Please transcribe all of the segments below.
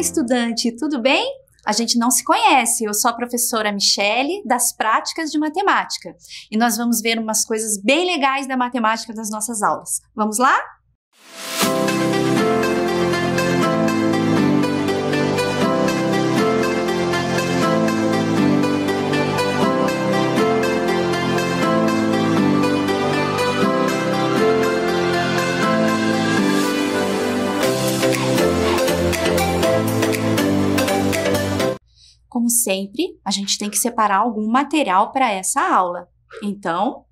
estudante, tudo bem? A gente não se conhece, eu sou a professora Michele das práticas de matemática e nós vamos ver umas coisas bem legais da matemática das nossas aulas. Vamos lá? Como sempre, a gente tem que separar algum material para essa aula. Então,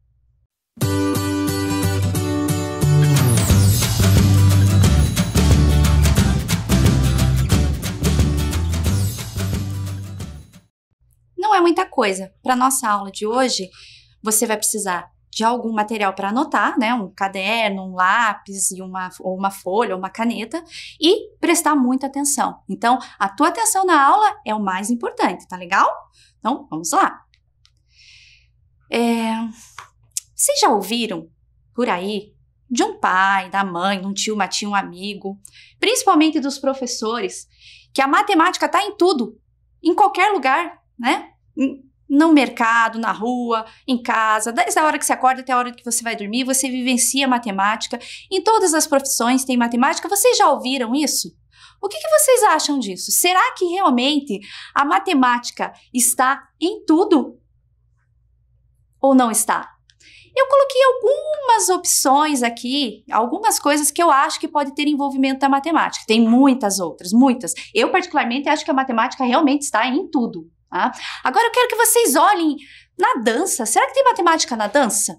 não é muita coisa. Para nossa aula de hoje, você vai precisar de algum material para anotar, né? Um caderno, um lápis e uma, ou uma folha uma caneta e prestar muita atenção. Então, a tua atenção na aula é o mais importante, tá legal? Então, vamos lá. É, vocês já ouviram por aí de um pai, da mãe, um tio, uma tia, um amigo, principalmente dos professores, que a matemática está em tudo, em qualquer lugar, né? No mercado, na rua, em casa, desde a hora que você acorda até a hora que você vai dormir, você vivencia matemática. Em todas as profissões tem matemática. Vocês já ouviram isso? O que, que vocês acham disso? Será que realmente a matemática está em tudo? Ou não está? Eu coloquei algumas opções aqui, algumas coisas que eu acho que pode ter envolvimento da matemática. Tem muitas outras, muitas. Eu, particularmente, acho que a matemática realmente está em tudo. Tá? Agora eu quero que vocês olhem na dança. Será que tem matemática na dança?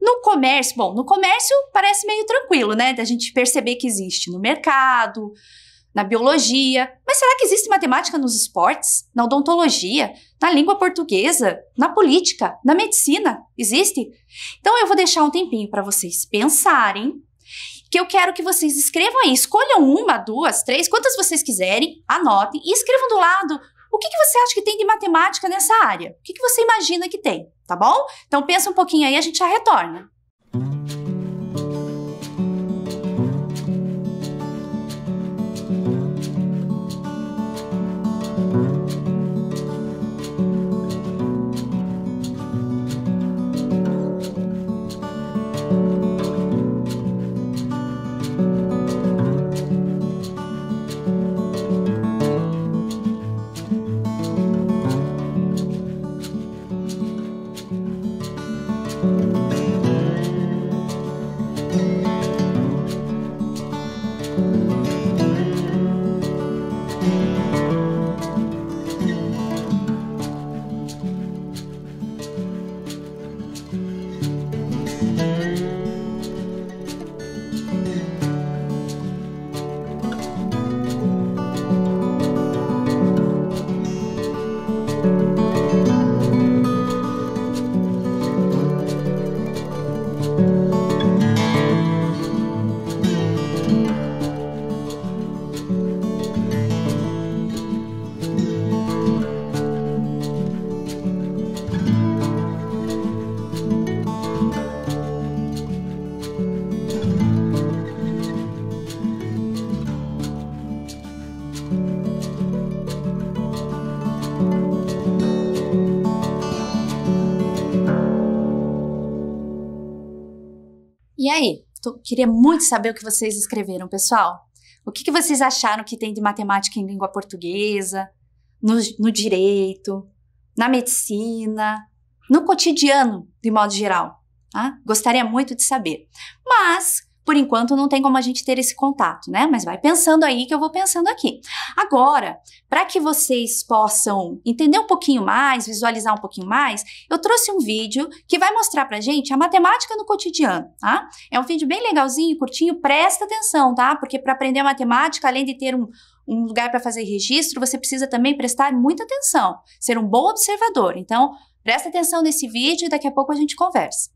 No comércio, bom, no comércio parece meio tranquilo, né? Da gente perceber que existe no mercado, na biologia. Mas será que existe matemática nos esportes, na odontologia, na língua portuguesa, na política, na medicina? Existe? Então eu vou deixar um tempinho para vocês pensarem. Que eu quero que vocês escrevam aí. Escolham uma, duas, três, quantas vocês quiserem, anotem e escrevam do lado o que, que você acha que tem de matemática nessa área? O que, que você imagina que tem, tá bom? Então pensa um pouquinho aí, a gente já retorna. E aí? Tô, queria muito saber o que vocês escreveram, pessoal. O que, que vocês acharam que tem de matemática em língua portuguesa, no, no direito, na medicina, no cotidiano, de modo geral? Tá? Gostaria muito de saber. Mas por enquanto não tem como a gente ter esse contato, né? Mas vai pensando aí que eu vou pensando aqui. Agora, para que vocês possam entender um pouquinho mais, visualizar um pouquinho mais, eu trouxe um vídeo que vai mostrar pra gente a matemática no cotidiano, tá? É um vídeo bem legalzinho, curtinho, presta atenção, tá? Porque para aprender matemática, além de ter um, um lugar para fazer registro, você precisa também prestar muita atenção, ser um bom observador. Então, presta atenção nesse vídeo e daqui a pouco a gente conversa.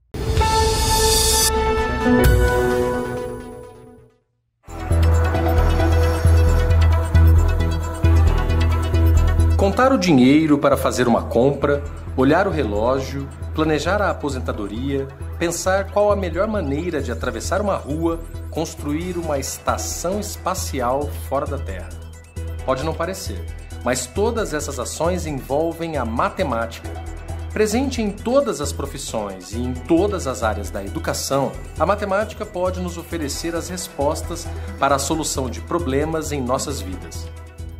Contar o dinheiro para fazer uma compra, olhar o relógio, planejar a aposentadoria, pensar qual a melhor maneira de atravessar uma rua, construir uma estação espacial fora da Terra. Pode não parecer, mas todas essas ações envolvem a matemática. Presente em todas as profissões e em todas as áreas da educação, a matemática pode nos oferecer as respostas para a solução de problemas em nossas vidas.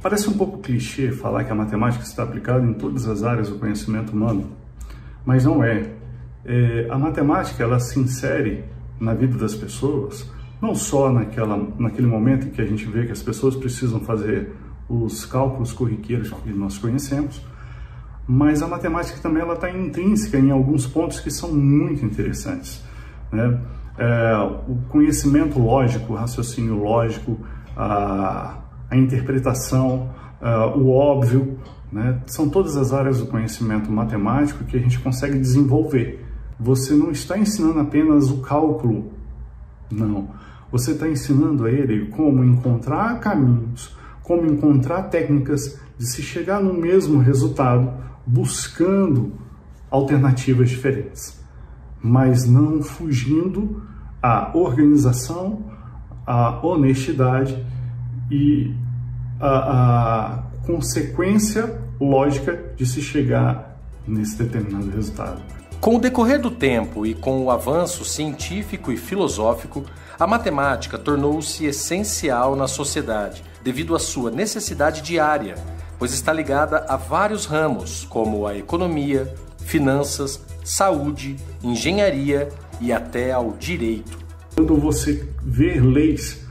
Parece um pouco clichê falar que a matemática está aplicada em todas as áreas do conhecimento humano, mas não é. é a matemática ela se insere na vida das pessoas, não só naquela, naquele momento em que a gente vê que as pessoas precisam fazer os cálculos corriqueiros que nós conhecemos, mas a matemática também ela está intrínseca em alguns pontos que são muito interessantes. Né? É, o conhecimento lógico, o raciocínio lógico, a, a interpretação, uh, o óbvio, né? são todas as áreas do conhecimento matemático que a gente consegue desenvolver. Você não está ensinando apenas o cálculo, não. Você está ensinando a ele como encontrar caminhos, como encontrar técnicas de se chegar no mesmo resultado, buscando alternativas diferentes, mas não fugindo à organização, à honestidade e a, a consequência lógica de se chegar nesse determinado resultado. Com o decorrer do tempo e com o avanço científico e filosófico, a matemática tornou-se essencial na sociedade devido à sua necessidade diária, pois está ligada a vários ramos, como a economia, finanças, saúde, engenharia e até ao direito. Quando você vê leis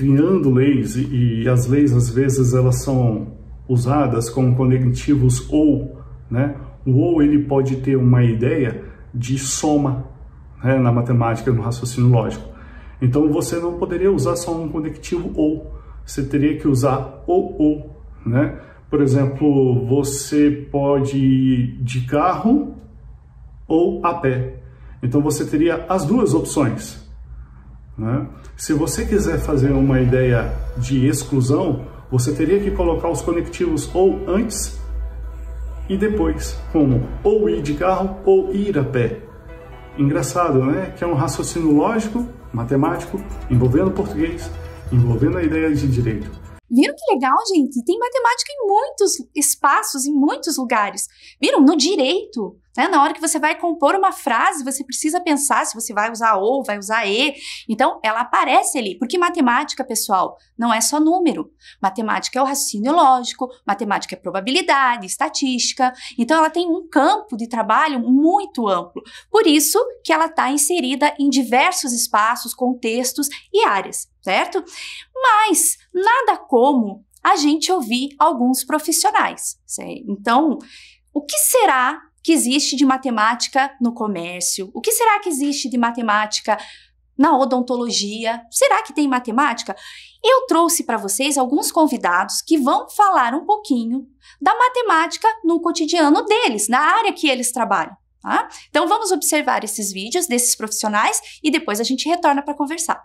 criando leis e, e, as leis às vezes elas são usadas como conectivos ou, né? O ou ele pode ter uma ideia de soma né? na matemática, no raciocínio lógico. Então você não poderia usar só um conectivo ou, você teria que usar ou ou, né? Por exemplo, você pode ir de carro ou a pé. Então você teria as duas opções. Né? Se você quiser fazer uma ideia de exclusão, você teria que colocar os conectivos ou antes e depois, como ou ir de carro ou ir a pé. Engraçado, né? Que é um raciocínio lógico, matemático, envolvendo português, envolvendo a ideia de direito. Viram que legal, gente? Tem matemática em muitos espaços, em muitos lugares. Viram? No direito. Né? Na hora que você vai compor uma frase, você precisa pensar se você vai usar ou, vai usar e. Então, ela aparece ali. Porque matemática, pessoal, não é só número. Matemática é o raciocínio lógico, matemática é probabilidade, estatística. Então, ela tem um campo de trabalho muito amplo. Por isso que ela está inserida em diversos espaços, contextos e áreas, certo? Mas nada como a gente ouvir alguns profissionais. Então, o que será que existe de matemática no comércio? O que será que existe de matemática na odontologia? Será que tem matemática? Eu trouxe para vocês alguns convidados que vão falar um pouquinho da matemática no cotidiano deles, na área que eles trabalham. Tá? Então vamos observar esses vídeos desses profissionais e depois a gente retorna para conversar.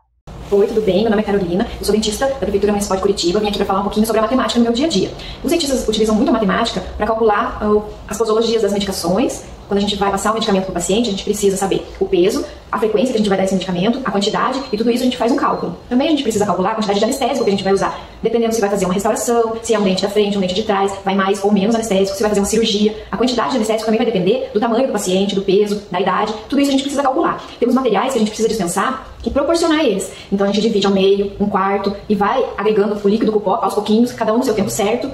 Oi, tudo bem? Meu nome é Carolina, eu sou dentista da Prefeitura Municipal de Curitiba. Vim aqui para falar um pouquinho sobre a matemática no meu dia a dia. Os cientistas utilizam muito a matemática para calcular uh, as posologias das medicações. Quando a gente vai passar o medicamento para o paciente, a gente precisa saber o peso, a frequência que a gente vai dar esse medicamento, a quantidade e tudo isso a gente faz um cálculo. Também a gente precisa calcular a quantidade de anestésico que a gente vai usar, dependendo se vai fazer uma restauração, se é um dente da frente, um dente de trás, vai mais ou menos anestésico, se vai fazer uma cirurgia. A quantidade de anestésico também vai depender do tamanho do paciente, do peso, da idade, tudo isso a gente precisa calcular. Temos materiais que a gente precisa dispensar e proporcionar eles. Então a gente divide ao meio, um quarto e vai agregando o líquido com o aos pouquinhos, cada um no seu tempo certo.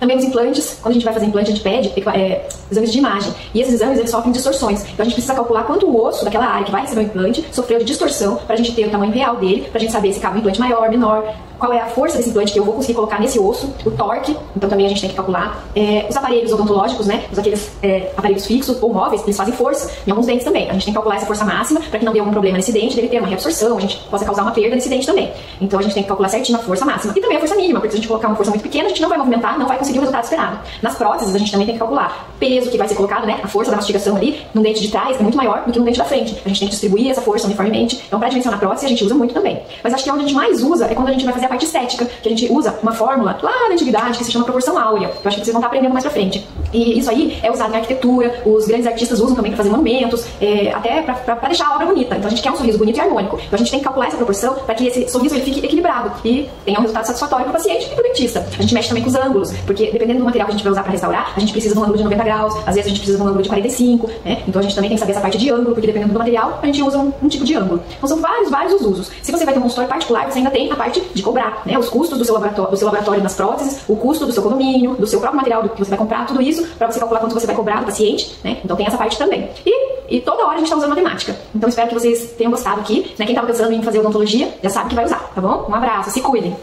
Também os implantes, quando a gente vai fazer implante, a gente pede é, exames de imagem. E esses exames, eles sofrem distorções. Então a gente precisa calcular quanto o osso daquela área que vai receber o implante sofreu de distorção para a gente ter o tamanho real dele, para a gente saber se cabe um implante maior, menor, qual é a força desse implante que eu vou conseguir colocar nesse osso, o torque, então também a gente tem que calcular. É, os aparelhos odontológicos, né, os aqueles é, aparelhos fixos ou móveis, eles fazem força em alguns dentes também. A gente tem que calcular essa força máxima para que não dê algum problema nesse dente, dele ter uma reabsorção, a gente possa causar uma perda nesse dente também. Então a gente tem que calcular certinho a força máxima e também a força mínima, porque se a gente colocar uma força muito pequena, a gente não vai movimentar, não vai conseguir o resultado esperado. Nas próteses, a gente também tem que calcular peso que vai ser colocado, né, a força da mastigação ali, no dente de trás é muito maior do que no dente da frente. A gente tem que distribuir essa força uniformemente. Então, para dimensionar a prótese, a gente usa muito também. Mas acho que onde a gente mais usa é quando a gente vai fazer a parte estética, que a gente usa uma fórmula lá na antiguidade que se chama proporção áurea. Eu acho que vocês vão estar aprendendo mais pra frente. E isso aí é usado na arquitetura, os grandes artistas usam também para fazer monumentos, é, até para deixar a obra bonita. Então a gente quer um sorriso bonito e harmônico. Então a gente tem que calcular essa proporção para que esse sorriso ele fique equilibrado e tenha um resultado satisfatório para o paciente e para o dentista. A gente mexe também com os ângulos, porque dependendo do material que a gente vai usar para restaurar, a gente precisa de um ângulo de 90 graus, às vezes a gente precisa de um ângulo de 45, né? Então a gente também tem que saber essa parte de ângulo, porque dependendo do material, a gente usa um, um tipo de ângulo. Então são vários, vários os usos. Se você vai ter um consultório particular, você ainda tem a parte de cobrar, né? Os custos do seu laboratório, do seu laboratório nas próteses, o custo do seu condomínio, do seu próprio material do que você vai comprar, tudo isso para você calcular quanto você vai cobrar do paciente, né? Então tem essa parte também. E, e toda hora a gente está usando matemática. Então espero que vocês tenham gostado aqui. Né? Quem estava pensando em fazer odontologia já sabe que vai usar, tá bom? Um abraço, se cuidem.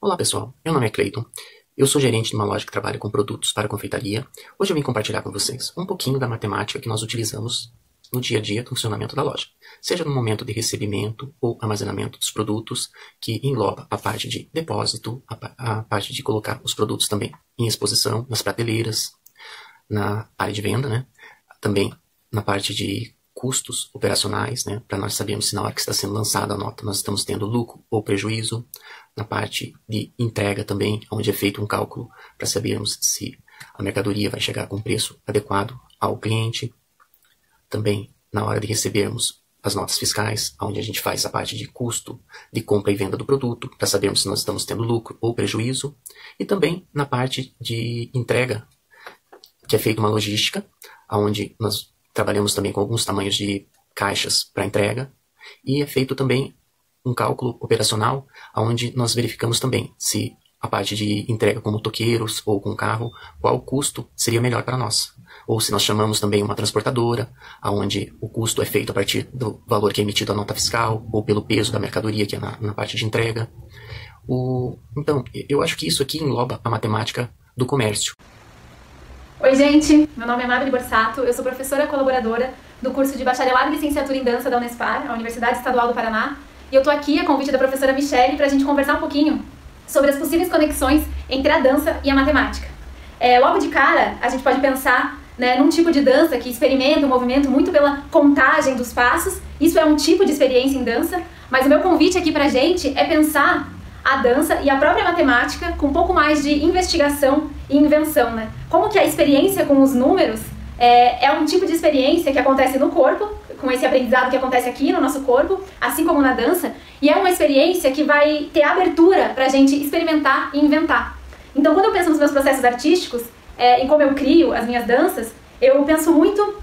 Olá pessoal, meu nome é Cleiton. Eu sou gerente de uma loja que trabalha com produtos para confeitaria. Hoje eu vim compartilhar com vocês um pouquinho da matemática que nós utilizamos no dia a dia do funcionamento da loja, seja no momento de recebimento ou armazenamento dos produtos, que engloba a parte de depósito, a, a parte de colocar os produtos também em exposição nas prateleiras, na área de venda, né? Também na parte de custos operacionais, né? Para nós sabermos se na hora que está sendo lançada a nota nós estamos tendo lucro ou prejuízo. Na parte de entrega também, onde é feito um cálculo para sabermos se a mercadoria vai chegar com preço adequado ao cliente. Também na hora de recebermos as notas fiscais, onde a gente faz a parte de custo de compra e venda do produto, para sabermos se nós estamos tendo lucro ou prejuízo. E também na parte de entrega que é feita uma logística, onde nós trabalhamos também com alguns tamanhos de caixas para entrega, e é feito também um cálculo operacional, onde nós verificamos também se a parte de entrega com motoqueiros ou com carro, qual custo seria melhor para nós. Ou se nós chamamos também uma transportadora, onde o custo é feito a partir do valor que é emitido a nota fiscal, ou pelo peso da mercadoria que é na, na parte de entrega. O, então, eu acho que isso aqui engloba a matemática do comércio. Oi, gente. Meu nome é Mabel Borsato. Eu sou professora colaboradora do curso de Bacharelado e Licenciatura em Dança da Unespar, a Universidade Estadual do Paraná. E eu tô aqui a convite da professora Michele para a gente conversar um pouquinho sobre as possíveis conexões entre a dança e a matemática. É, logo de cara, a gente pode pensar né, num tipo de dança que experimenta o movimento muito pela contagem dos passos. Isso é um tipo de experiência em dança, mas o meu convite aqui pra gente é pensar a dança e a própria matemática com um pouco mais de investigação e invenção, né? Como que a experiência com os números é, é um tipo de experiência que acontece no corpo, com esse aprendizado que acontece aqui no nosso corpo, assim como na dança, e é uma experiência que vai ter abertura para a gente experimentar e inventar. Então, quando eu penso nos meus processos artísticos, é, em como eu crio as minhas danças, eu penso muito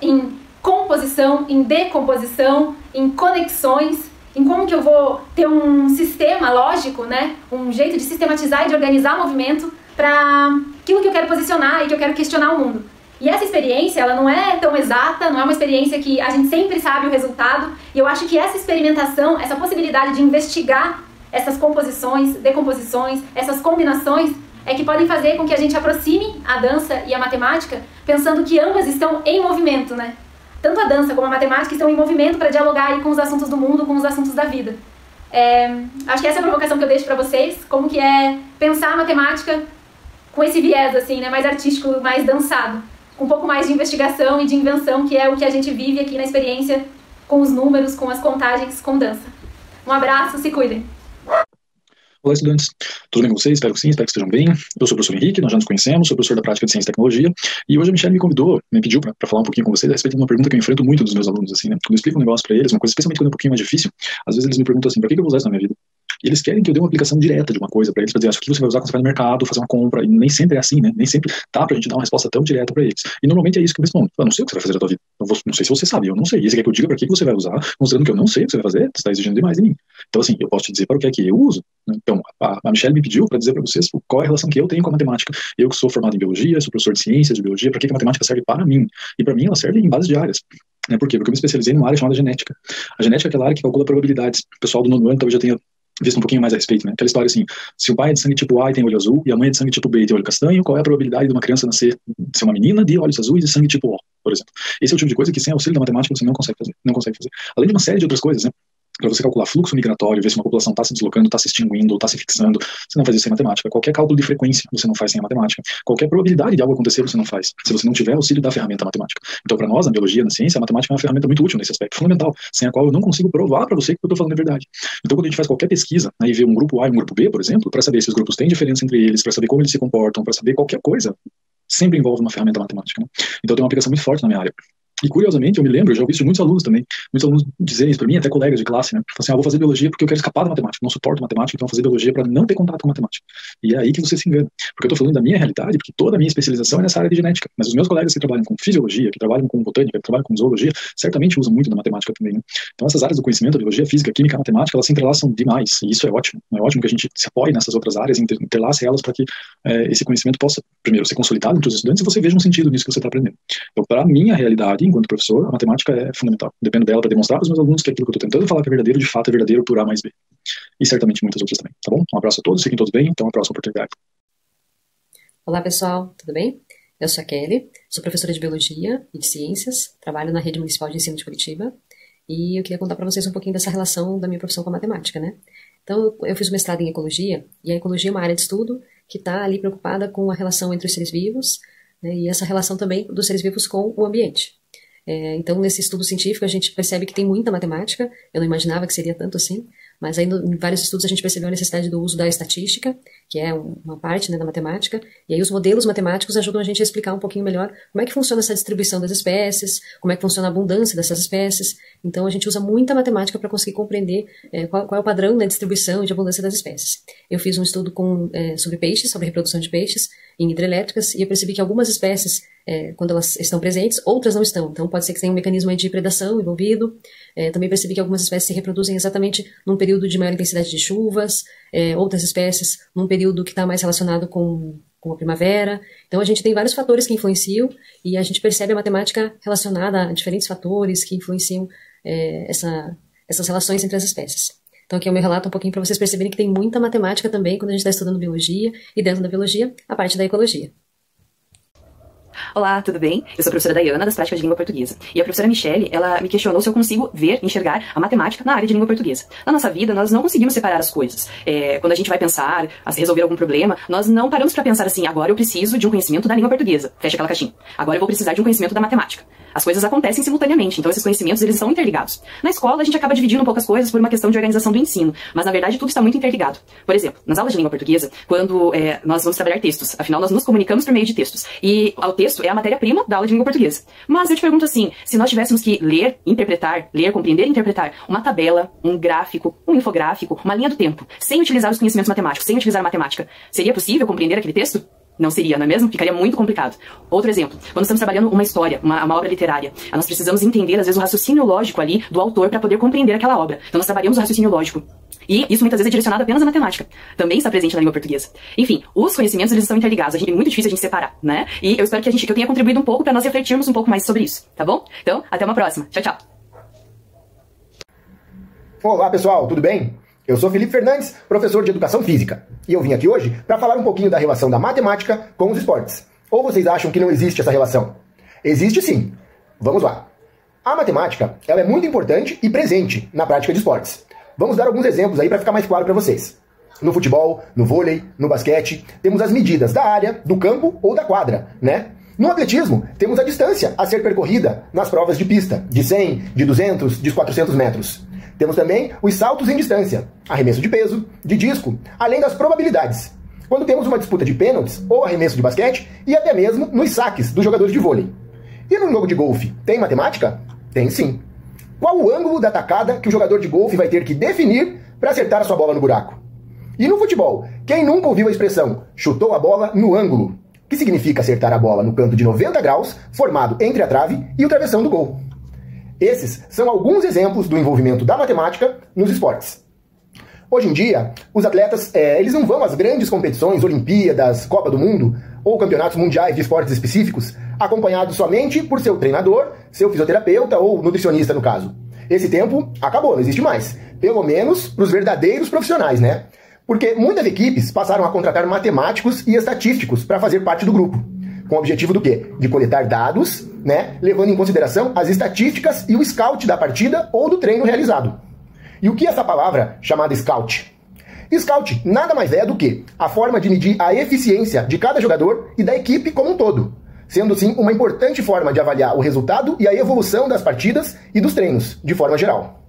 em composição, em decomposição, em conexões, em como que eu vou ter um sistema lógico, né? Um jeito de sistematizar e de organizar movimento para aquilo que eu quero posicionar e que eu quero questionar o mundo. E essa experiência, ela não é tão exata, não é uma experiência que a gente sempre sabe o resultado, e eu acho que essa experimentação, essa possibilidade de investigar essas composições, decomposições, essas combinações, é que podem fazer com que a gente aproxime a dança e a matemática, pensando que ambas estão em movimento, né? tanto a dança como a matemática estão em movimento para dialogar aí com os assuntos do mundo, com os assuntos da vida. É, acho que essa é a provocação que eu deixo para vocês, como que é pensar a matemática com esse viés assim, né, mais artístico, mais dançado, com um pouco mais de investigação e de invenção, que é o que a gente vive aqui na experiência com os números, com as contagens, com dança. Um abraço, se cuidem. Olá, estudantes. Tudo bem com vocês? Espero que sim, espero que estejam bem. Eu sou o professor Henrique, nós já nos conhecemos, sou professor da prática de ciência e tecnologia, e hoje a Michelle me convidou, me pediu para falar um pouquinho com vocês a respeito de uma pergunta que eu enfrento muito dos meus alunos, assim, né? Quando eu explico um negócio para eles, uma coisa especialmente quando é um pouquinho mais difícil, às vezes eles me perguntam assim, para que eu vou usar isso na minha vida? E eles querem que eu dê uma aplicação direta de uma coisa para eles, para dizer, isso aqui você vai usar quando você vai no mercado, fazer uma compra, e nem sempre é assim, né? Nem sempre dá pra gente dar uma resposta tão direta para eles. E normalmente é isso que eu respondo. Eu não sei o que você vai fazer da tua vida. Eu vou, não sei se você sabe, eu não sei. E você quer que eu diga para que você vai usar, mostrando que eu não sei o que você vai fazer? Você está exigindo demais de mim. Então, assim, eu posso te dizer para o que é que eu uso. Então, a, Michelle me pediu para dizer para vocês qual é a relação que eu tenho com a matemática. Eu que sou formado em biologia, sou professor de ciências de biologia, para que a matemática serve para mim? E para mim ela serve em base de áreas. Né? Por quê? Porque eu me especializei numa área chamada genética. A genética é aquela área que calcula probabilidades. O pessoal do nono ano talvez já tenha visto um pouquinho mais a respeito, né? Aquela história assim, se o pai é de sangue tipo A e tem olho azul, e a mãe é de sangue tipo B e tem olho castanho, qual é a probabilidade de uma criança nascer, ser uma menina de olhos azuis e sangue tipo O, por exemplo? Esse é o tipo de coisa que sem auxílio da matemática você não consegue fazer, não consegue fazer. Além de uma série de outras coisas, né? Para você calcular fluxo migratório, ver se uma população está se deslocando, está se extinguindo, está se fixando, você não faz isso sem matemática. Qualquer cálculo de frequência você não faz sem a matemática. Qualquer probabilidade de algo acontecer você não faz, se você não tiver auxílio da ferramenta matemática. Então, para nós, na biologia, na ciência, a matemática é uma ferramenta muito útil nesse aspecto, fundamental, sem a qual eu não consigo provar para você que eu estou falando é verdade. Então, quando a gente faz qualquer pesquisa né, e vê um grupo A e um grupo B, por exemplo, para saber se os grupos têm diferença entre eles, para saber como eles se comportam, para saber qualquer coisa, sempre envolve uma ferramenta matemática. Né? Então tem uma aplicação muito forte na minha área. E curiosamente, eu me lembro, eu já ouvi isso de muitos alunos também, muitos alunos dizerem isso para mim, até colegas de classe, né? Assim, ah, vou fazer biologia porque eu quero escapar da matemática, não suporto matemática, então vou fazer biologia para não ter contato com matemática. E é aí que você se engana. Porque eu estou falando da minha realidade, porque toda a minha especialização é nessa área de genética. Mas os meus colegas que trabalham com fisiologia, que trabalham com botânica, que trabalham com zoologia, certamente usam muito da matemática também. Né? Então essas áreas do conhecimento, biologia, física, química, matemática, elas se entrelaçam demais. E isso é ótimo. É ótimo que a gente se apoie nessas outras áreas, interlace elas para que é, esse conhecimento possa, primeiro, ser consolidado entre os estudantes e você veja um sentido nisso que você está aprendendo. Então, para a minha realidade, enquanto professor, a matemática é fundamental. Dependo dela para demonstrar para os meus alunos que aquilo que eu estou tentando falar que é verdadeiro, de fato é verdadeiro por A mais B. E certamente muitas outras também, tá bom? Um abraço a todos, fiquem todos bem, então a próxima oportunidade. Olá pessoal, tudo bem? Eu sou a Kelly, sou professora de Biologia e de Ciências, trabalho na Rede Municipal de Ensino de Curitiba e eu queria contar para vocês um pouquinho dessa relação da minha profissão com a matemática, né? Então, eu fiz um mestrado em Ecologia, e a Ecologia é uma área de estudo que está ali preocupada com a relação entre os seres vivos, né, e essa relação também dos seres vivos com o ambiente. É, então, nesse estudo científico, a gente percebe que tem muita matemática. Eu não imaginava que seria tanto assim, mas ainda em vários estudos a gente percebeu a necessidade do uso da estatística, que é uma parte né, da matemática, e aí os modelos matemáticos ajudam a gente a explicar um pouquinho melhor como é que funciona essa distribuição das espécies, como é que funciona a abundância dessas espécies. Então a gente usa muita matemática para conseguir compreender é, qual, qual, é o padrão da distribuição e de abundância das espécies. Eu fiz um estudo com, é, sobre peixes, sobre reprodução de peixes em hidrelétricas, e eu percebi que algumas espécies é, quando elas estão presentes, outras não estão. Então, pode ser que tenha um mecanismo de predação envolvido. É, também percebi que algumas espécies se reproduzem exatamente num período de maior intensidade de chuvas, é, outras espécies num período que está mais relacionado com, com a primavera. Então, a gente tem vários fatores que influenciam e a gente percebe a matemática relacionada a diferentes fatores que influenciam é, essa, essas relações entre as espécies. Então, aqui é o meu relato um pouquinho para vocês perceberem que tem muita matemática também quando a gente está estudando biologia e dentro da biologia, a parte da ecologia. Olá, tudo bem? Eu sou a professora Dayana, das práticas de língua portuguesa. E a professora Michele, ela me questionou se eu consigo ver, enxergar a matemática na área de língua portuguesa. Na nossa vida, nós não conseguimos separar as coisas. É, quando a gente vai pensar, resolver algum problema, nós não paramos para pensar assim, agora eu preciso de um conhecimento da língua portuguesa. Fecha aquela caixinha. Agora eu vou precisar de um conhecimento da matemática. As coisas acontecem simultaneamente, então esses conhecimentos eles são interligados. Na escola, a gente acaba dividindo um pouco as coisas por uma questão de organização do ensino, mas na verdade tudo está muito interligado. Por exemplo, nas aulas de língua portuguesa, quando é, nós vamos trabalhar textos, afinal nós nos comunicamos por meio de textos, e o texto é a matéria-prima da aula de língua portuguesa. Mas eu te pergunto assim, se nós tivéssemos que ler, interpretar, ler, compreender e interpretar uma tabela, um gráfico, um infográfico, uma linha do tempo, sem utilizar os conhecimentos matemáticos, sem utilizar a matemática, seria possível compreender aquele texto? Não seria, não é mesmo? Ficaria muito complicado. Outro exemplo, quando estamos trabalhando uma história, uma, uma, obra literária, nós precisamos entender, às vezes, o raciocínio lógico ali do autor para poder compreender aquela obra. Então, nós trabalhamos o raciocínio lógico. E isso muitas vezes é direcionado apenas à matemática. Também está presente na língua portuguesa. Enfim, os conhecimentos eles estão interligados. A gente é muito difícil a gente separar, né? E eu espero que a gente que eu tenha contribuído um pouco para nós refletirmos um pouco mais sobre isso, tá bom? Então, até uma próxima. Tchau, tchau. Olá, pessoal, tudo bem? Eu sou Felipe Fernandes, professor de Educação Física, e eu vim aqui hoje para falar um pouquinho da relação da matemática com os esportes. Ou vocês acham que não existe essa relação? Existe sim. Vamos lá. A matemática, ela é muito importante e presente na prática de esportes. Vamos dar alguns exemplos aí para ficar mais claro para vocês. No futebol, no vôlei, no basquete, temos as medidas da área, do campo ou da quadra, né? No atletismo, temos a distância a ser percorrida nas provas de pista, de 100, de 200, de 400 metros. Temos também os saltos em distância, arremesso de peso, de disco, além das probabilidades. Quando temos uma disputa de pênaltis ou arremesso de basquete e até mesmo nos saques dos jogadores de vôlei. E no jogo de golfe, tem matemática? Tem sim. Qual o ângulo da tacada que o jogador de golfe vai ter que definir para acertar a sua bola no buraco? E no futebol, quem nunca ouviu a expressão chutou a bola no ângulo? Que significa acertar a bola no canto de 90 graus, formado entre a trave e o travessão do gol. Esses são alguns exemplos do envolvimento da matemática nos esportes. Hoje em dia, os atletas é, eles não vão às grandes competições, Olimpíadas, Copa do Mundo ou campeonatos mundiais de esportes específicos, acompanhados somente por seu treinador, seu fisioterapeuta ou nutricionista, no caso. Esse tempo acabou, não existe mais. Pelo menos para os verdadeiros profissionais, né? Porque muitas equipes passaram a contratar matemáticos e estatísticos para fazer parte do grupo com o objetivo do quê? De coletar dados, né, levando em consideração as estatísticas e o scout da partida ou do treino realizado. E o que é essa palavra chamada scout? Scout nada mais é do que a forma de medir a eficiência de cada jogador e da equipe como um todo, sendo assim uma importante forma de avaliar o resultado e a evolução das partidas e dos treinos, de forma geral.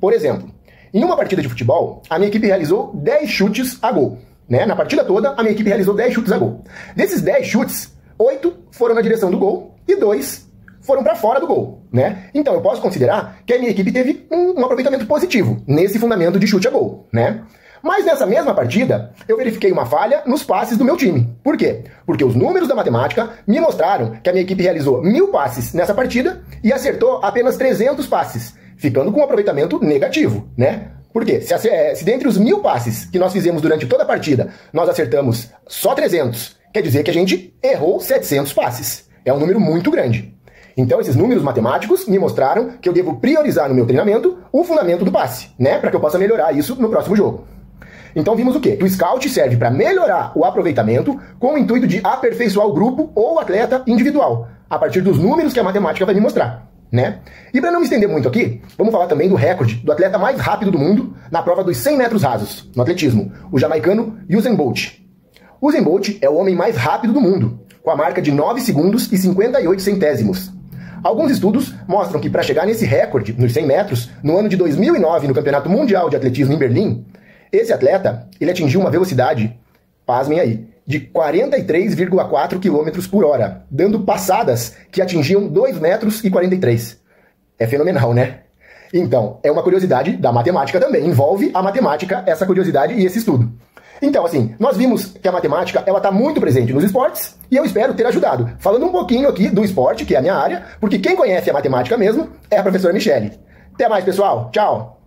Por exemplo, em uma partida de futebol, a minha equipe realizou 10 chutes a gol. Né? Na partida toda, a minha equipe realizou 10 chutes a gol. Desses 10 chutes, oito foram na direção do gol e dois foram para fora do gol, né? Então eu posso considerar que a minha equipe teve um, um aproveitamento positivo nesse fundamento de chute a gol, né? Mas nessa mesma partida, eu verifiquei uma falha nos passes do meu time. Por quê? Porque os números da matemática me mostraram que a minha equipe realizou mil passes nessa partida e acertou apenas 300 passes, ficando com um aproveitamento negativo, né? Por quê? Se, eh, se dentre os mil passes que nós fizemos durante toda a partida, nós acertamos só 300, quer dizer que a gente errou 700 passes. É um número muito grande. Então, esses números matemáticos me mostraram que eu devo priorizar no meu treinamento o fundamento do passe, né? Para que eu possa melhorar isso no próximo jogo. Então, vimos o quê? Que o scout serve para melhorar o aproveitamento com o intuito de aperfeiçoar o grupo ou o atleta individual, a partir dos números que a matemática vai me mostrar. Né? E para não me estender muito aqui, vamos falar também do recorde do atleta mais rápido do mundo na prova dos 100 metros rasos, no atletismo, o jamaicano Usain Bolt. Usain Bolt é o homem mais rápido do mundo, com a marca de 9 segundos e 58 centésimos. Alguns estudos mostram que para chegar nesse recorde, nos 100 metros, no ano de 2009, no Campeonato Mundial de Atletismo em Berlim, esse atleta ele atingiu uma velocidade, pasmem aí, de 43,4 km por hora, dando passadas que atingiam 2 metros e 43. É fenomenal, né? Então, é uma curiosidade da matemática também. Envolve a matemática essa curiosidade e esse estudo. Então, assim, nós vimos que a matemática ela está muito presente nos esportes e eu espero ter ajudado. Falando um pouquinho aqui do esporte, que é a minha área, porque quem conhece a matemática mesmo é a professora Michele. Até mais, pessoal. Tchau.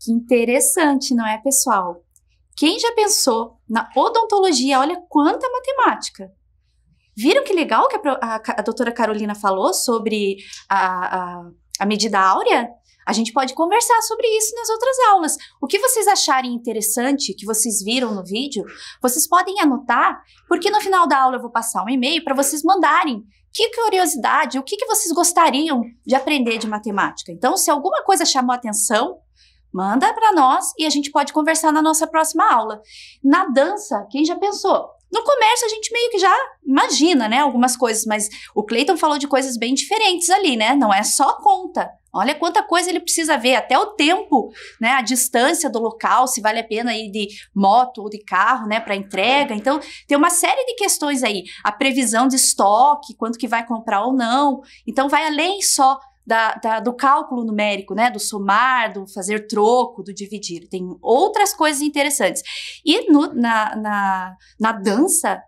Que interessante, não é, pessoal? Quem já pensou na odontologia? Olha quanta matemática. Viram que legal que a, a, a doutora Carolina falou sobre a, a, a medida áurea? A gente pode conversar sobre isso nas outras aulas. O que vocês acharem interessante, que vocês viram no vídeo, vocês podem anotar, porque no final da aula eu vou passar um e-mail para vocês mandarem. Que curiosidade, o que, que vocês gostariam de aprender de matemática? Então, se alguma coisa chamou atenção, manda para nós e a gente pode conversar na nossa próxima aula. Na dança, quem já pensou? No comércio a gente meio que já imagina, né, algumas coisas, mas o Clayton falou de coisas bem diferentes ali, né? Não é só conta. Olha quanta coisa ele precisa ver, até o tempo, né, a distância do local, se vale a pena ir de moto ou de carro, né, para entrega. Então, tem uma série de questões aí, a previsão de estoque, quanto que vai comprar ou não. Então, vai além só da, da, do cálculo numérico, né? Do somar, do fazer troco, do dividir. Tem outras coisas interessantes. E no, na, na, na dança,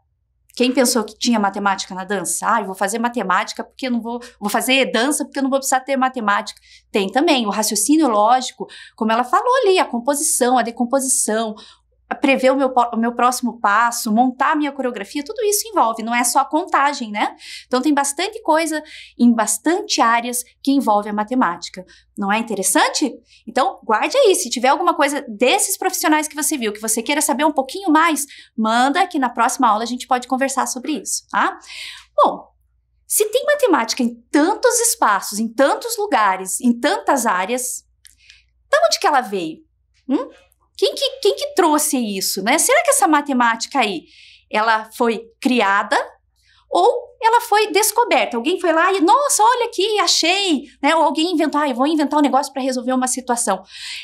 quem pensou que tinha matemática na dança? Ah, eu vou fazer matemática porque não vou. Vou fazer dança porque eu não vou precisar ter matemática. Tem também o raciocínio lógico, como ela falou ali, a composição, a decomposição, prever o meu, o meu próximo passo, montar a minha coreografia, tudo isso envolve, não é só a contagem, né? Então tem bastante coisa em bastante áreas que envolve a matemática. Não é interessante? Então, guarde aí, se tiver alguma coisa desses profissionais que você viu, que você queira saber um pouquinho mais, manda que na próxima aula a gente pode conversar sobre isso, tá? Bom, se tem matemática em tantos espaços, em tantos lugares, em tantas áreas, de onde que ela veio? Hum? Quem que, quem que trouxe isso, né? Será que essa matemática aí, ela foi criada ou ela foi descoberta? Alguém foi lá e, nossa, olha aqui, achei, né? Ou alguém inventou, ah, eu vou inventar um negócio para resolver uma situação.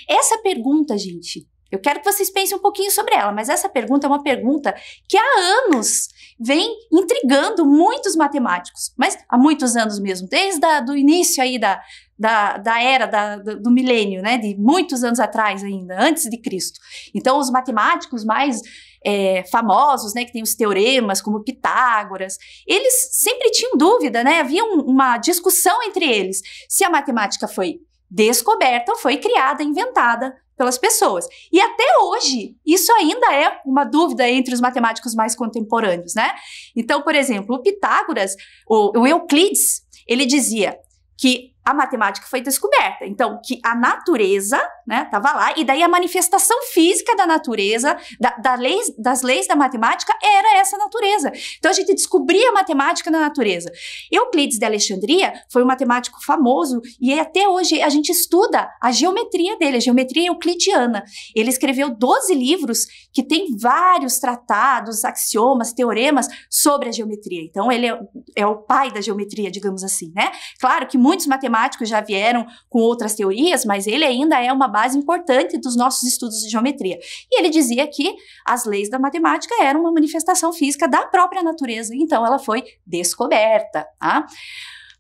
Essa pergunta, gente, eu quero que vocês pensem um pouquinho sobre ela, mas essa pergunta é uma pergunta que há anos vem intrigando muitos matemáticos, mas há muitos anos mesmo, desde o início aí da, da, da era da, do milênio, né, de muitos anos atrás ainda, antes de Cristo. Então, os matemáticos mais é, famosos, né, que tem os teoremas, como Pitágoras, eles sempre tinham dúvida, né, havia um, uma discussão entre eles se a matemática foi descoberta ou foi criada, inventada pelas pessoas. E até hoje, isso ainda é uma dúvida entre os matemáticos mais contemporâneos, né? Então, por exemplo, o Pitágoras, o, o Euclides, ele dizia que a matemática foi descoberta. Então, que a natureza, né, tava lá, e daí a manifestação física da natureza, da, da das leis da matemática, era essa natureza. Então, a gente descobria a matemática na natureza. Euclides de Alexandria foi um matemático famoso, e até hoje a gente estuda a geometria dele, a geometria euclidiana. Ele escreveu 12 livros que tem vários tratados, axiomas, teoremas sobre a geometria. Então, ele é, é o pai da geometria, digamos assim, né? Claro que muitos matemáticos matemáticos já vieram com outras teorias, mas ele ainda é uma base importante dos nossos estudos de geometria. E ele dizia que as leis da matemática eram uma manifestação física da própria natureza, então ela foi descoberta. Tá?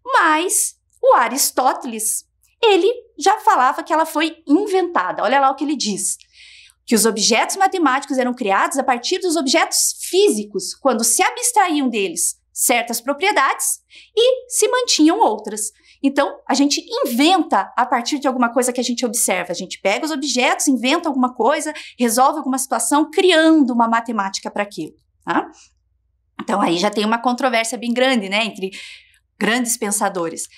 Mas o Aristóteles, ele já falava que ela foi inventada. Olha lá o que ele diz que os objetos matemáticos eram criados a partir dos objetos físicos, quando se abstraíam deles certas propriedades e se mantinham outras. Então, a gente inventa a partir de alguma coisa que a gente observa. A gente pega os objetos, inventa alguma coisa, resolve alguma situação, criando uma matemática para aquilo. Tá? Então, aí já tem uma controvérsia bem grande, né, entre grandes pensadores.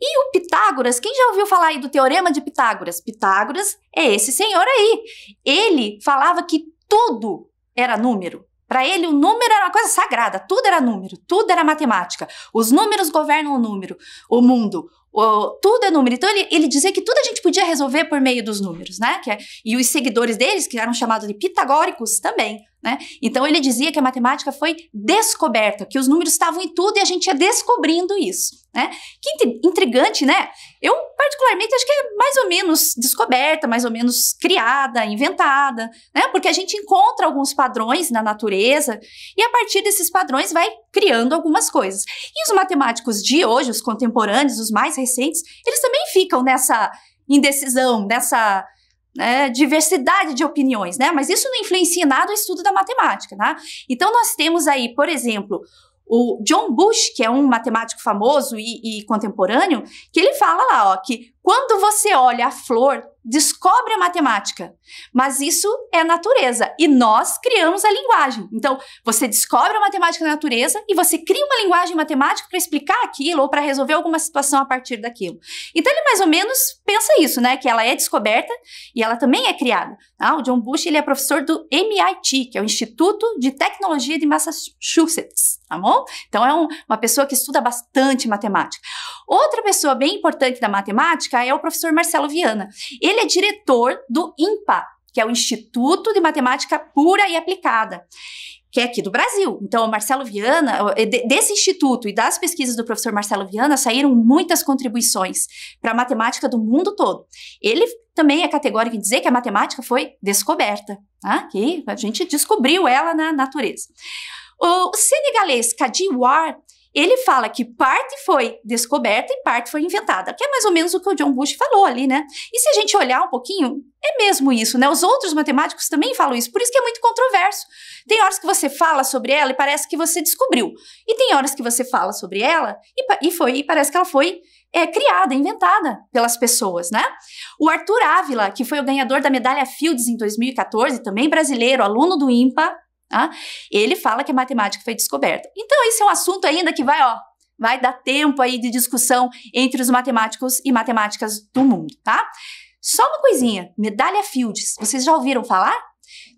E o Pitágoras, quem já ouviu falar aí do teorema de Pitágoras? Pitágoras é esse senhor aí. Ele falava que tudo era número. Para ele, o número era uma coisa sagrada, tudo era número, tudo era matemática. Os números governam o número, o mundo, o, tudo é número. Então, ele, ele dizia que tudo a gente podia resolver por meio dos números, né? Que é, e os seguidores deles, que eram chamados de pitagóricos, também. Né? Então ele dizia que a matemática foi descoberta, que os números estavam em tudo e a gente ia descobrindo isso. Né? Que intrigante, né? Eu, particularmente, acho que é mais ou menos descoberta, mais ou menos criada, inventada, né? Porque a gente encontra alguns padrões na natureza e a partir desses padrões vai criando algumas coisas. E os matemáticos de hoje, os contemporâneos, os mais recentes, eles também ficam nessa indecisão, nessa né, diversidade de opiniões, né? Mas isso não influencia nada o estudo da matemática, né? Então nós temos aí, por exemplo, o John Bush, que é um matemático famoso e, e contemporâneo, que ele fala lá, ó, que quando você olha a flor descobre a matemática, mas isso é natureza e nós criamos a linguagem. Então, você descobre a matemática da natureza e você cria uma linguagem matemática para explicar aquilo ou para resolver alguma situação a partir daquilo. Então, ele mais ou menos pensa isso, né? Que ela é descoberta e ela também é criada. Ah, o John Bush ele é professor do MIT, que é o Instituto de Tecnologia de Massachusetts, tá bom? Então, é um, uma pessoa que estuda bastante matemática. Outra pessoa bem importante da matemática é o professor Marcelo Viana. Ele é diretor do INPA, que é o Instituto de Matemática Pura e Aplicada que é aqui do Brasil. Então, o Marcelo Viana, desse instituto e das pesquisas do professor Marcelo Viana, saíram muitas contribuições para a matemática do mundo todo. Ele também é categórico em dizer que a matemática foi descoberta, tá? que a gente descobriu ela na natureza. O senegalês Kadi ele fala que parte foi descoberta e parte foi inventada, que é mais ou menos o que o John Bush falou ali, né? E se a gente olhar um pouquinho, é mesmo isso, né? Os outros matemáticos também falam isso, por isso que é muito controverso. Tem horas que você fala sobre ela e parece que você descobriu, e tem horas que você fala sobre ela e, e foi e parece que ela foi é, criada, inventada pelas pessoas, né? O Arthur Ávila, que foi o ganhador da medalha Fields em 2014, também brasileiro, aluno do IMPA, Tá? Ele fala que a matemática foi descoberta. Então, esse é um assunto ainda que vai, ó, vai dar tempo aí de discussão entre os matemáticos e matemáticas do mundo, tá? Só uma coisinha, medalha Fields, vocês já ouviram falar?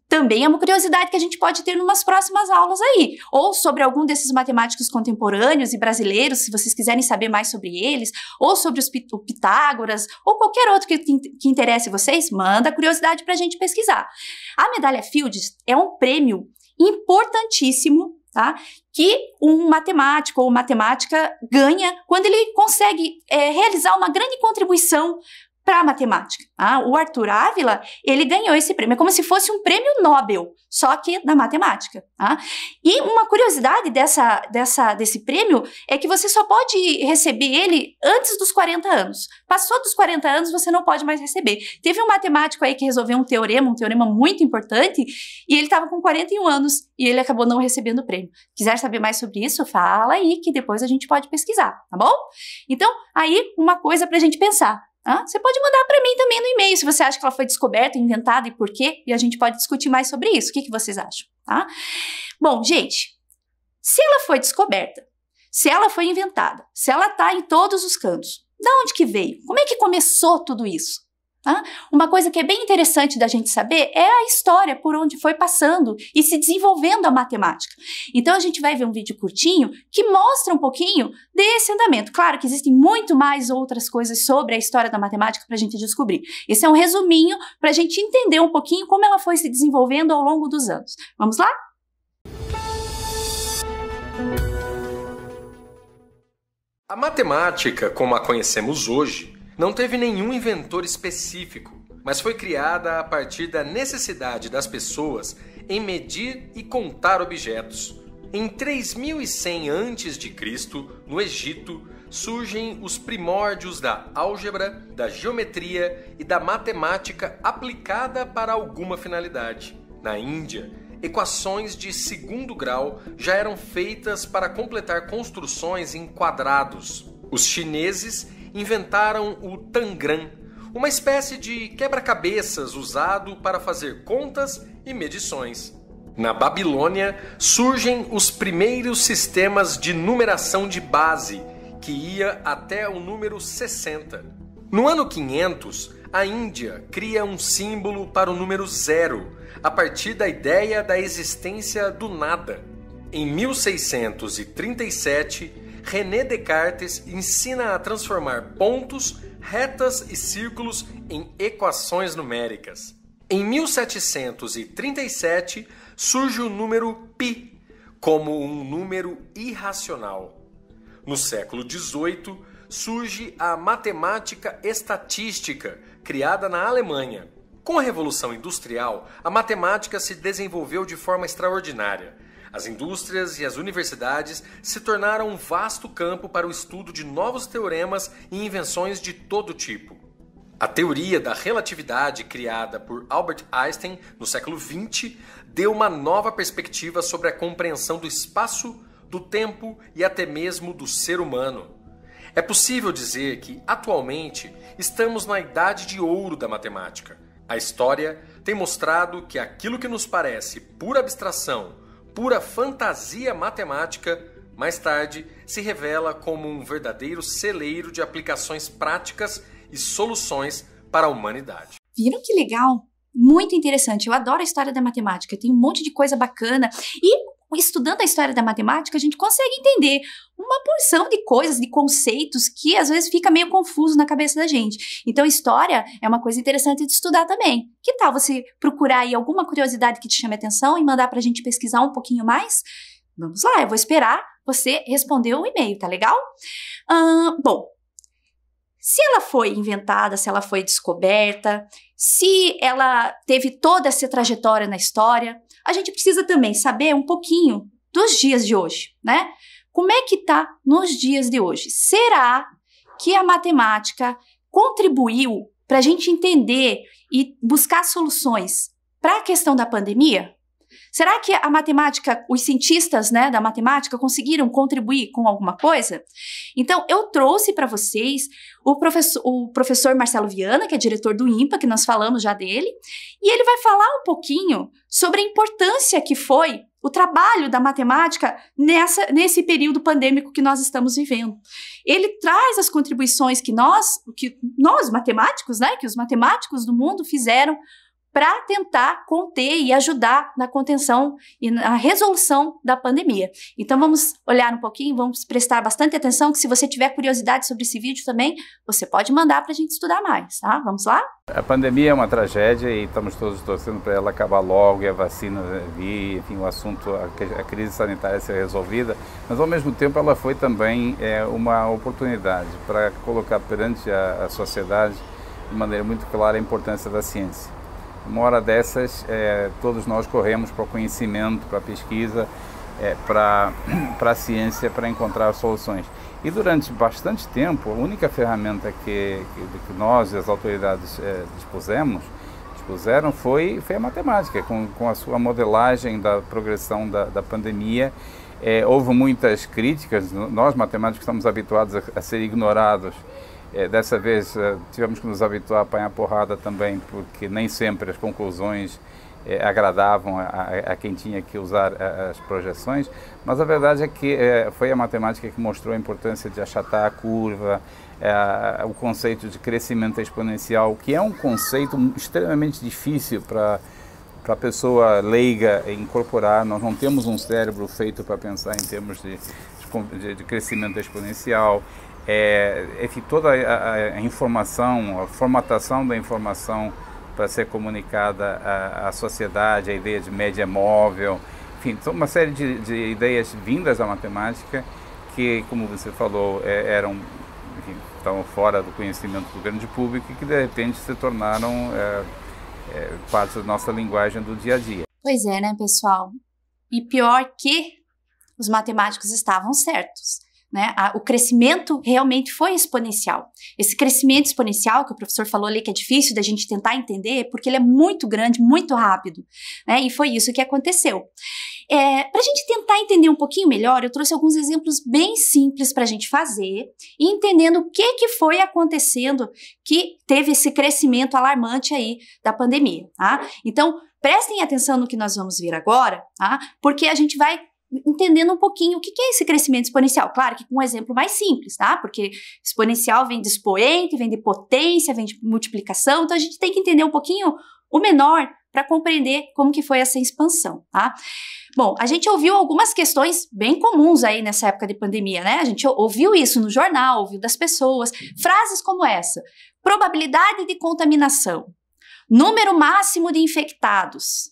Também é uma curiosidade que a gente pode ter numas próximas aulas aí, ou sobre algum desses matemáticos contemporâneos e brasileiros, se vocês quiserem saber mais sobre eles, ou sobre os o Pitágoras, ou qualquer outro que, que interesse vocês, manda curiosidade para a gente pesquisar. A medalha Fields é um prêmio importantíssimo, tá? Que um matemático ou matemática ganha quando ele consegue é, realizar uma grande contribuição para a matemática. Ah, o Arthur Ávila, ele ganhou esse prêmio, é como se fosse um prêmio Nobel, só que na matemática. Ah. E uma curiosidade dessa, dessa, desse prêmio é que você só pode receber ele antes dos 40 anos. Passou dos 40 anos, você não pode mais receber. Teve um matemático aí que resolveu um teorema, um teorema muito importante, e ele estava com 41 anos e ele acabou não recebendo o prêmio. Quiser saber mais sobre isso, fala aí que depois a gente pode pesquisar, tá bom? Então, aí uma coisa para a gente pensar. Ah, você pode mandar para mim também no e-mail se você acha que ela foi descoberta, inventada e por quê, e a gente pode discutir mais sobre isso. O que, que vocês acham? Tá? Bom, gente, se ela foi descoberta, se ela foi inventada, se ela está em todos os cantos, da onde que veio? Como é que começou tudo isso? Tá? Uma coisa que é bem interessante da gente saber é a história por onde foi passando e se desenvolvendo a matemática. Então a gente vai ver um vídeo curtinho que mostra um pouquinho desse andamento. Claro que existem muito mais outras coisas sobre a história da matemática para a gente descobrir. Esse é um resuminho para a gente entender um pouquinho como ela foi se desenvolvendo ao longo dos anos. Vamos lá? A matemática, como a conhecemos hoje, não teve nenhum inventor específico, mas foi criada a partir da necessidade das pessoas em medir e contar objetos. Em 3100 a.C., no Egito, surgem os primórdios da álgebra, da geometria e da matemática aplicada para alguma finalidade. Na Índia, equações de segundo grau já eram feitas para completar construções em quadrados. Os chineses inventaram o tangram, uma espécie de quebra-cabeças usado para fazer contas e medições. Na Babilônia surgem os primeiros sistemas de numeração de base, que ia até o número 60. No ano 500, a Índia cria um símbolo para o número zero, a partir da ideia da existência do nada. Em 1637, René Descartes ensina a transformar pontos, retas e círculos em equações numéricas. Em 1737, surge o número π como um número irracional. No século XVIII, surge a matemática estatística, criada na Alemanha. Com a Revolução Industrial, a matemática se desenvolveu de forma extraordinária. As indústrias e as universidades se tornaram um vasto campo para o estudo de novos teoremas e invenções de todo tipo. A teoria da relatividade, criada por Albert Einstein no século XX, deu uma nova perspectiva sobre a compreensão do espaço do tempo e até mesmo do ser humano. É possível dizer que, atualmente, estamos na idade de ouro da matemática. A história tem mostrado que aquilo que nos parece pura abstração, pura fantasia matemática, mais tarde se revela como um verdadeiro celeiro de aplicações práticas e soluções para a humanidade. Viram que legal? Muito interessante. Eu adoro a história da matemática. Tem um monte de coisa bacana. E estudando a história da matemática, a gente consegue entender uma porção de coisas, de conceitos que às vezes fica meio confuso na cabeça da gente. Então, história é uma coisa interessante de estudar também. Que tal você procurar aí alguma curiosidade que te chame a atenção e mandar para a gente pesquisar um pouquinho mais? Vamos lá, eu vou esperar você responder o e-mail, tá legal? Bom, foi inventada, se ela foi descoberta, se ela teve toda essa trajetória na história, a gente precisa também saber um pouquinho dos dias de hoje, né? Como é que tá nos dias de hoje? Será que a matemática contribuiu para a gente entender e buscar soluções para a questão da pandemia? Será que a matemática, os cientistas né, da matemática conseguiram contribuir com alguma coisa? Então, eu trouxe para vocês o professor, o professor Marcelo Viana, que é diretor do IMPA, que nós falamos já dele, e ele vai falar um pouquinho sobre a importância que foi o trabalho da matemática nessa, nesse período pandêmico que nós estamos vivendo. Ele traz as contribuições que nós, que nós matemáticos, né, que os matemáticos do mundo fizeram para tentar conter e ajudar na contenção e na resolução da pandemia. Então vamos olhar um pouquinho, vamos prestar bastante atenção que se você tiver curiosidade sobre esse vídeo também, você pode mandar para a gente estudar mais, tá? Vamos lá? A pandemia é uma tragédia e estamos todos torcendo para ela acabar logo e a vacina vir, enfim, o assunto, a, crise sanitária ser resolvida, mas ao mesmo tempo ela foi também é, uma oportunidade para colocar perante a, a sociedade de maneira muito clara a importância da ciência uma hora dessas, é, todos nós corremos para o conhecimento, para a pesquisa, é, para a ciência, para encontrar soluções. E durante bastante tempo, a única ferramenta que, que, que nós, as autoridades, é, dispusemos, dispuseram foi, foi a matemática, com, com a sua modelagem da progressão da, da pandemia. É, houve muitas críticas, nós matemáticos estamos habituados a, a ser ignorados é, dessa vez uh, tivemos que nos habituar a apanhar porrada também, porque nem sempre as conclusões é, agradavam a, a, quem tinha que usar a, as projeções, mas a verdade é que é, foi a matemática que mostrou a importância de achatar a curva, é, o conceito de crescimento exponencial, que é um conceito extremamente difícil para para a pessoa leiga incorporar. Nós não temos um cérebro feito para pensar em termos de, de, de crescimento exponencial é, enfim, toda a, a, informação, a formatação da informação para ser comunicada à, à, sociedade, a ideia de média móvel, enfim, uma série de, de ideias vindas da matemática que, como você falou, é, eram enfim, estavam fora do conhecimento do grande público e que de repente se tornaram é, é, parte da nossa linguagem do dia a dia. Pois é, né, pessoal? E pior que os matemáticos estavam certos. Né? A, o crescimento realmente foi exponencial. Esse crescimento exponencial que o professor falou ali que é difícil da gente tentar entender, porque ele é muito grande, muito rápido, né? E foi isso que aconteceu. É, para a gente tentar entender um pouquinho melhor, eu trouxe alguns exemplos bem simples para a gente fazer entendendo o que, que foi acontecendo que teve esse crescimento alarmante aí da pandemia, tá? Então, prestem atenção no que nós vamos ver agora, tá? Porque a gente vai entendendo um pouquinho o que é esse crescimento exponencial. Claro que com um exemplo mais simples, tá? Porque exponencial vem de expoente, vem de potência, vem de multiplicação, então a gente tem que entender um pouquinho o menor para compreender como que foi essa expansão, tá? Bom, a gente ouviu algumas questões bem comuns aí nessa época de pandemia, né? A gente ouviu isso no jornal, ouviu das pessoas, frases como essa: probabilidade de contaminação, número máximo de infectados,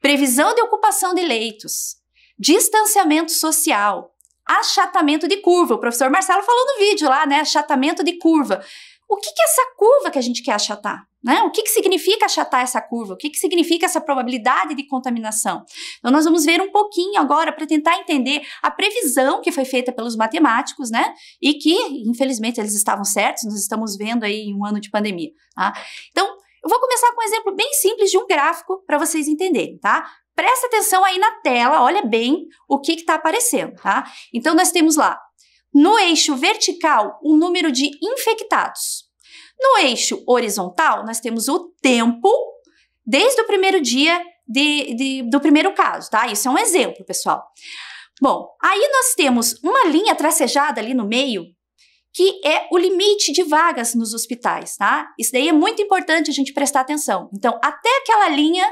previsão de ocupação de leitos, distanciamento social, achatamento de curva. O professor Marcelo falou no vídeo lá, né? Achatamento de curva. O que, que é essa curva que a gente quer achatar? Né? O que, que significa achatar essa curva? O que, que significa essa probabilidade de contaminação? Então, nós vamos ver um pouquinho agora para tentar entender a previsão que foi feita pelos matemáticos, né? E que, infelizmente, eles estavam certos, nós estamos vendo aí em um ano de pandemia. Tá? Então, eu vou começar com um exemplo bem simples de um gráfico para vocês entenderem, tá? Presta atenção aí na tela, olha bem o que está aparecendo, tá? Então, nós temos lá, no eixo vertical, o número de infectados. No eixo horizontal, nós temos o tempo desde o primeiro dia de, de, do primeiro caso, tá? Isso é um exemplo, pessoal. Bom, aí nós temos uma linha tracejada ali no meio, que é o limite de vagas nos hospitais, tá? Isso daí é muito importante a gente prestar atenção. Então, até aquela linha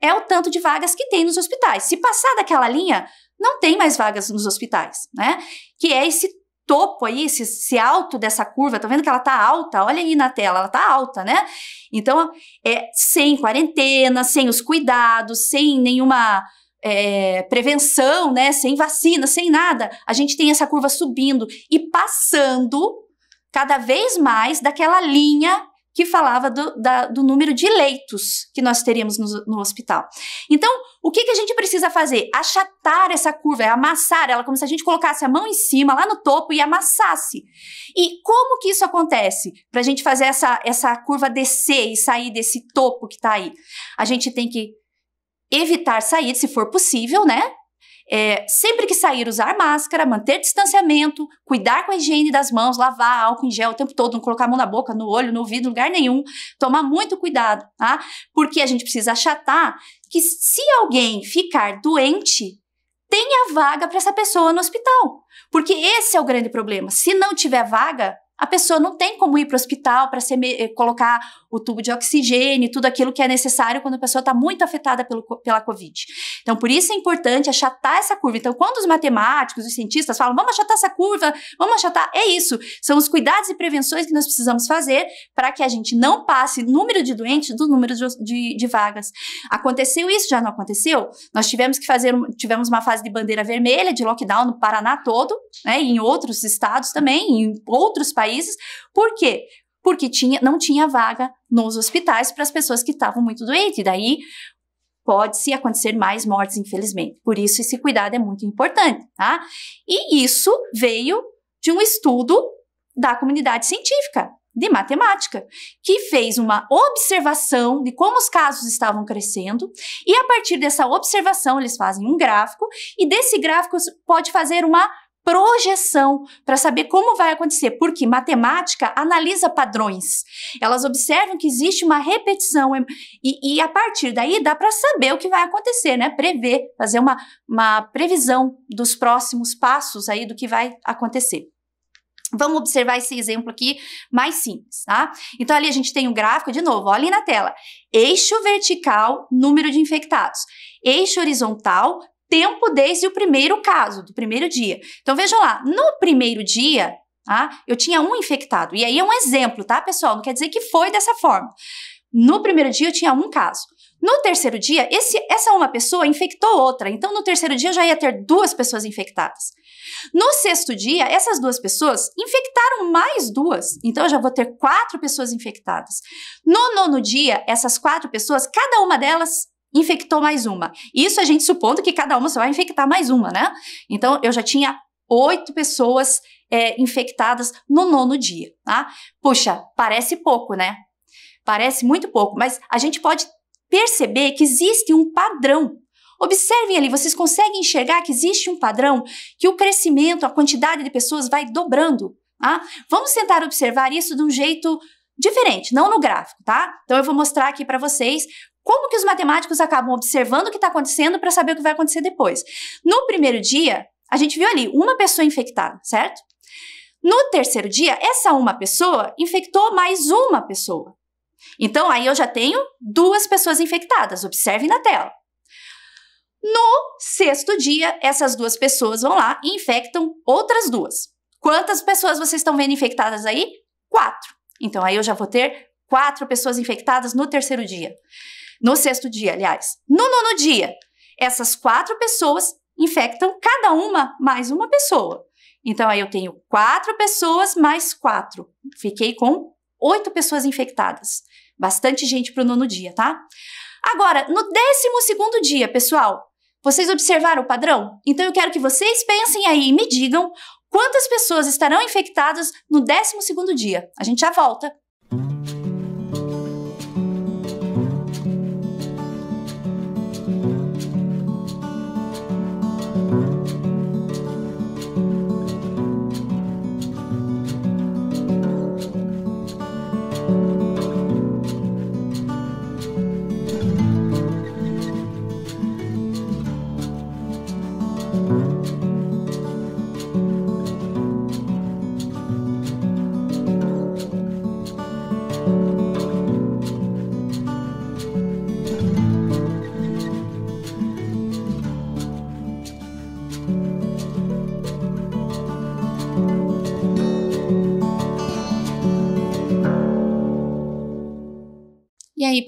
é o tanto de vagas que tem nos hospitais. Se passar daquela linha, não tem mais vagas nos hospitais, né? Que é esse topo aí, esse, esse alto dessa curva, tá vendo que ela tá alta? Olha aí na tela, ela tá alta, né? Então, é sem quarentena, sem os cuidados, sem nenhuma é, prevenção, né? Sem vacina, sem nada. A gente tem essa curva subindo e passando cada vez mais daquela linha que falava do, da, do número de leitos que nós teríamos no, no hospital. Então, o que, que a gente precisa fazer? Achatar essa curva, é amassar ela, como se a gente colocasse a mão em cima, lá no topo, e amassasse. E como que isso acontece? Para a gente fazer essa, essa curva descer e sair desse topo que está aí. A gente tem que evitar sair, se for possível, né? É, sempre que sair, usar máscara, manter distanciamento, cuidar com a higiene das mãos, lavar álcool em gel o tempo todo, não colocar a mão na boca, no olho, no ouvido, lugar nenhum. Tomar muito cuidado, tá? Porque a gente precisa achatar que se alguém ficar doente, tenha vaga para essa pessoa no hospital. Porque esse é o grande problema. Se não tiver vaga, a pessoa não tem como ir para o hospital para eh, colocar o tubo de oxigênio, tudo aquilo que é necessário quando a pessoa está muito afetada pelo, pela Covid. Então, por isso é importante achatar essa curva. Então, quando os matemáticos, os cientistas falam, vamos achatar essa curva, vamos achatar, é isso. São os cuidados e prevenções que nós precisamos fazer para que a gente não passe número de doentes do número de, de, vagas. Aconteceu isso? Já não aconteceu? Nós tivemos que fazer, tivemos uma fase de bandeira vermelha, de lockdown no Paraná todo, né, em outros estados também, em outros países países. Por quê? Porque tinha, não tinha vaga nos hospitais para as pessoas que estavam muito doentes. E daí pode-se acontecer mais mortes, infelizmente. Por isso, esse cuidado é muito importante, tá? E isso veio de um estudo da comunidade científica de matemática, que fez uma observação de como os casos estavam crescendo, e a partir dessa observação eles fazem um gráfico, e desse gráfico pode fazer uma projeção para saber como vai acontecer, porque matemática analisa padrões. Elas observam que existe uma repetição e, e a partir daí dá para saber o que vai acontecer, né? Prever, fazer uma, uma previsão dos próximos passos aí do que vai acontecer. Vamos observar esse exemplo aqui mais simples, tá? Então ali a gente tem um gráfico, de novo, olhem na tela. Eixo vertical, número de infectados. Eixo horizontal, tempo desde o primeiro caso, do primeiro dia. Então vejam lá, no primeiro dia, tá, eu tinha um infectado. E aí é um exemplo, tá, pessoal? Não quer dizer que foi dessa forma. No primeiro dia eu tinha um caso. No terceiro dia, esse, essa uma pessoa infectou outra. Então, no terceiro dia, eu já ia ter duas pessoas infectadas. No sexto dia, essas duas pessoas infectaram mais duas. Então, eu já vou ter quatro pessoas infectadas. No nono dia, essas quatro pessoas, cada uma delas infectou mais uma. Isso a gente supondo que cada uma só vai infectar mais uma, né? Então, eu já tinha oito pessoas é, infectadas no nono dia, tá? Puxa, parece pouco, né? Parece muito pouco, mas a gente pode perceber que existe um padrão. Observem ali, vocês conseguem enxergar que existe um padrão, que o crescimento, a quantidade de pessoas vai dobrando. Tá? Vamos tentar observar isso de um jeito diferente, não no gráfico, tá? Então eu vou mostrar aqui para vocês como que os matemáticos acabam observando o que está acontecendo para saber o que vai acontecer depois. No primeiro dia, a gente viu ali uma pessoa infectada, certo? No terceiro dia, essa uma pessoa infectou mais uma pessoa. Então, aí eu já tenho duas pessoas infectadas. Observe na tela. No sexto dia, essas duas pessoas vão lá e infectam outras duas. Quantas pessoas vocês estão vendo infectadas aí? Quatro. Então, aí eu já vou ter quatro pessoas infectadas no terceiro dia. No sexto dia, aliás. No nono dia, essas quatro pessoas infectam cada uma mais uma pessoa. Então, aí eu tenho quatro pessoas mais quatro. Fiquei com oito pessoas infectadas. Bastante gente para o nono dia, tá? Agora, no décimo segundo dia, pessoal, vocês observaram o padrão? Então eu quero que vocês pensem aí e me digam quantas pessoas estarão infectadas no décimo segundo dia. A gente já volta.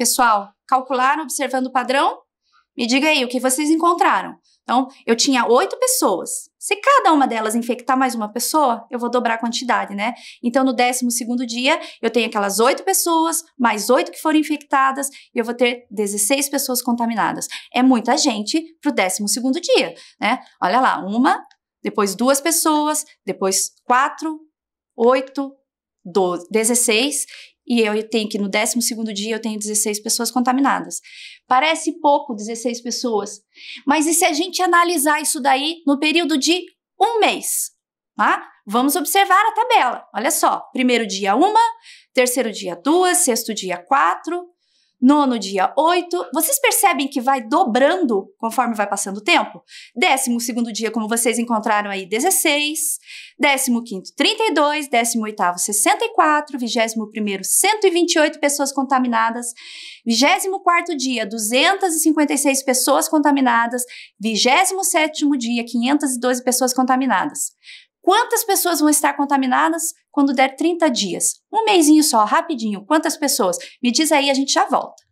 Pessoal, calcularam observando o padrão? Me diga aí o que vocês encontraram. Então, eu tinha oito pessoas. Se cada uma delas infectar mais uma pessoa, eu vou dobrar a quantidade, né? Então, no décimo segundo dia, eu tenho aquelas oito pessoas, mais oito que foram infectadas, e eu vou ter 16 pessoas contaminadas. É muita gente pro décimo segundo dia, né? Olha lá, uma, depois duas pessoas, depois quatro, oito, 12, 16, e eu tenho que no 12 dia eu tenho 16 pessoas contaminadas. Parece pouco 16 pessoas, mas e se a gente analisar isso daí no período de um mês? Tá? Vamos observar a tabela. Olha só, primeiro dia uma, terceiro dia duas, sexto dia quatro, nono dia 8. Vocês percebem que vai dobrando conforme vai passando o tempo? Décimo segundo dia, como vocês encontraram aí, 16. Décimo quinto, 32. Décimo oitavo, 64. Vigésimo primeiro, 128 pessoas contaminadas. Vigésimo quarto dia, 256 pessoas contaminadas. Vigésimo sétimo dia, 512 pessoas contaminadas. Quantas pessoas vão estar contaminadas quando der 30 dias? Um mêsinho só, rapidinho. Quantas pessoas? Me diz aí, a gente já volta.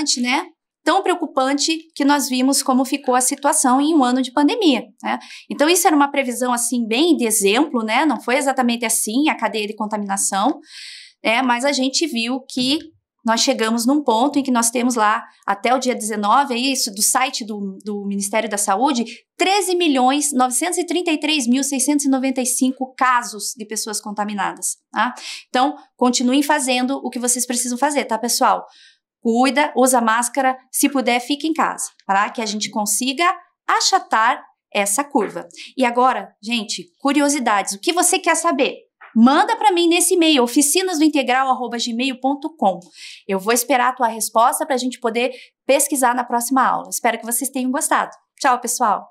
Preocupante, né? Tão preocupante que nós vimos como ficou a situação em um ano de pandemia. Né? Então, isso era uma previsão assim, bem de exemplo, né? Não foi exatamente assim a cadeia de contaminação, né? mas a gente viu que nós chegamos num ponto em que nós temos lá, até o dia 19, é isso, do site do, do Ministério da Saúde, 13 milhões 933 mil 695 casos de pessoas contaminadas, tá? Então, continuem fazendo o que vocês precisam fazer, tá, pessoal? Cuida, usa máscara, se puder, fica em casa, para que a gente consiga achatar essa curva. E agora, gente, curiosidades, o que você quer saber? Manda para mim nesse e-mail, oficinasdointegral.gmail.com. Eu vou esperar a tua resposta para a gente poder pesquisar na próxima aula. Espero que vocês tenham gostado. Tchau, pessoal!